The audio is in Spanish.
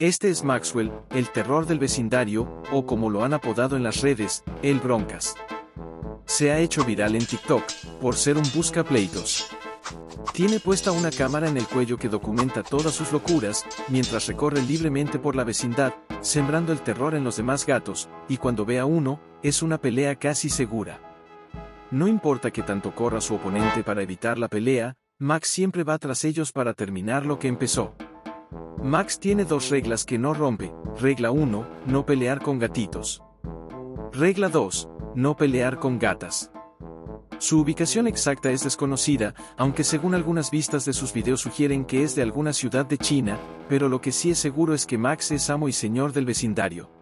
Este es Maxwell, el terror del vecindario, o como lo han apodado en las redes, el Broncas. Se ha hecho viral en TikTok, por ser un busca pleitos. Tiene puesta una cámara en el cuello que documenta todas sus locuras, mientras recorre libremente por la vecindad, sembrando el terror en los demás gatos, y cuando ve a uno, es una pelea casi segura. No importa que tanto corra su oponente para evitar la pelea, Max siempre va tras ellos para terminar lo que empezó. Max tiene dos reglas que no rompe. Regla 1, no pelear con gatitos. Regla 2, no pelear con gatas. Su ubicación exacta es desconocida, aunque según algunas vistas de sus videos sugieren que es de alguna ciudad de China, pero lo que sí es seguro es que Max es amo y señor del vecindario.